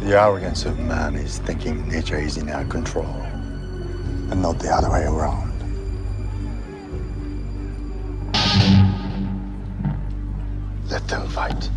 The arrogance of man is thinking nature is in our control, and not the other way around. Let them fight.